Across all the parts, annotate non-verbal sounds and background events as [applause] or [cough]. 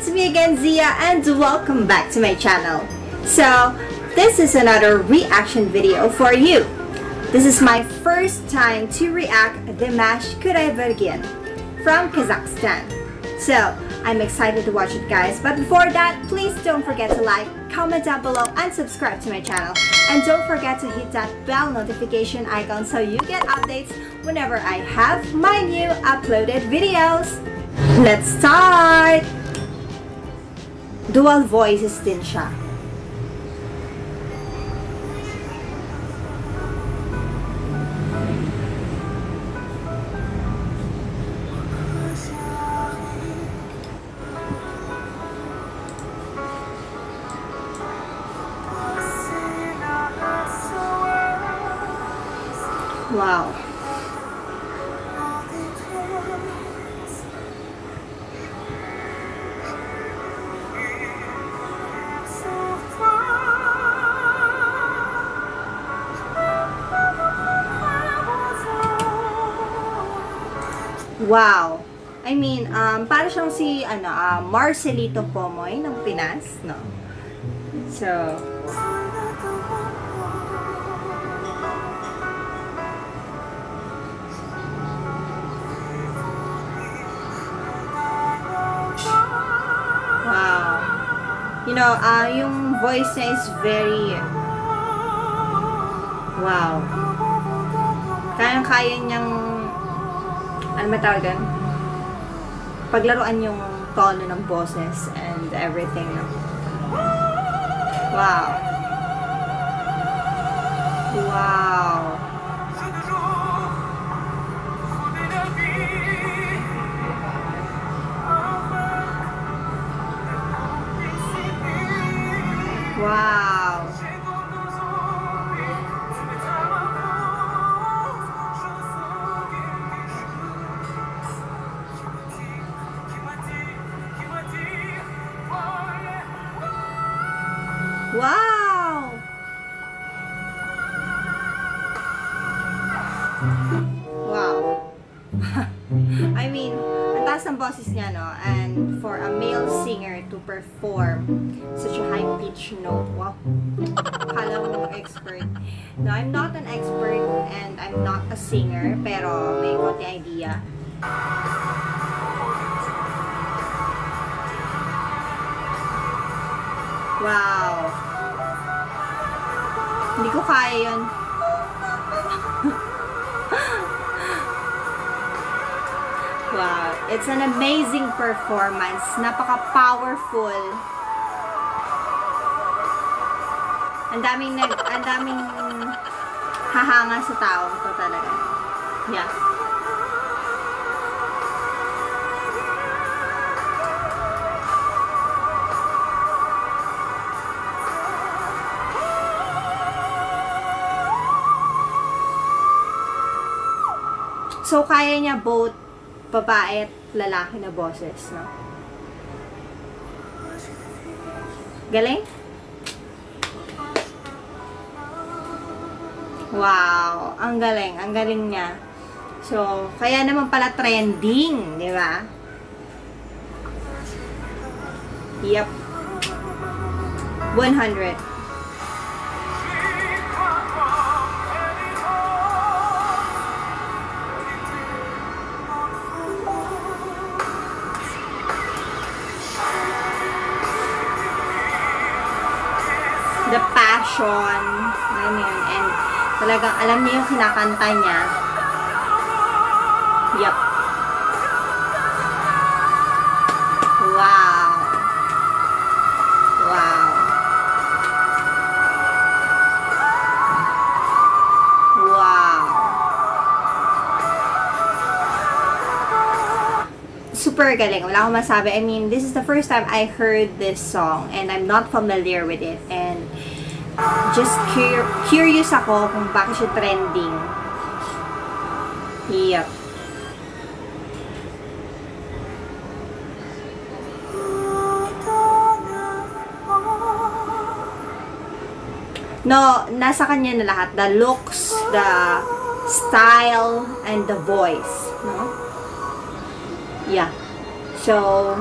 it's me again Zia and welcome back to my channel. So, this is another reaction video for you. This is my first time to react Dimash Kudaibergen from Kazakhstan. So, I'm excited to watch it guys. But before that, please don't forget to like, comment down below, and subscribe to my channel. And don't forget to hit that bell notification icon so you get updates whenever I have my new uploaded videos. Let's start! Dual voices din siya. Wow. Wow. I mean, um, para siyang si, ano, uh, Marcelito Pomoy ng Pinas, no? So, wow. You know, uh, yung voice niya is very, wow. Kayang-kaya niyang ano matawag doon? Paglaruan yung tono ng boses and everything. No? Wow. Wow. Wow! Wow. [laughs] I mean, ang taas ng boses niya, no? And for a male singer to perform such a high-pitched note, wow. Kala mo expert. No, I'm not an expert and I'm not a singer, pero may konti idea. Wow. Hindi ko kaya yun. wow. It's an amazing performance. Napaka-powerful. Ang daming nag, ang daming hahanga sa tao to talaga. Yeah. So, kaya niya both babae at lalaki na boses, no? Galing? Wow! Ang galing. Ang galing niya. So, kaya naman pala trending, di ba? Yep. 100. Passion, alam mo and talagang alam niya yung kinakanta niya. Yup. Wow. Wow. Wow. Super galing. Wala akong masabi. I mean, this is the first time I heard this song and I'm not familiar with it. And just cur curious ako kung bakit siya trending. Yep. No, nasa kanya na lahat. The looks, the style, and the voice. No? Yeah. So,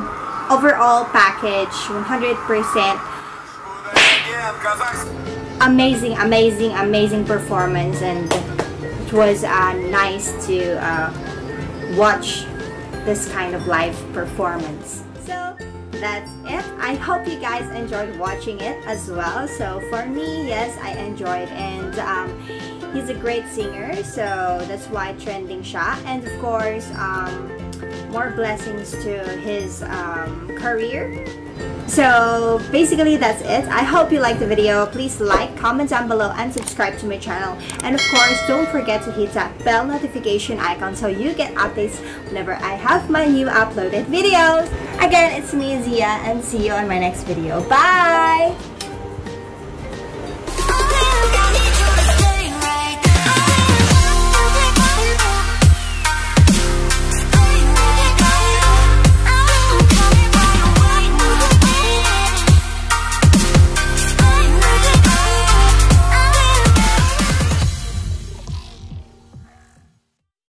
overall package 100% amazing amazing amazing performance and it was uh, nice to uh, watch this kind of live performance. So that's it. I hope you guys enjoyed watching it as well. So for me yes i enjoyed and um, he's a great singer so that's why trending siya and of course um, more blessings to his um, career so basically that's it. I hope you liked the video. Please like, comment down below and subscribe to my channel. And of course, don't forget to hit that bell notification icon so you get updates whenever I have my new uploaded videos. Again, it's me Zia and see you on my next video. Bye!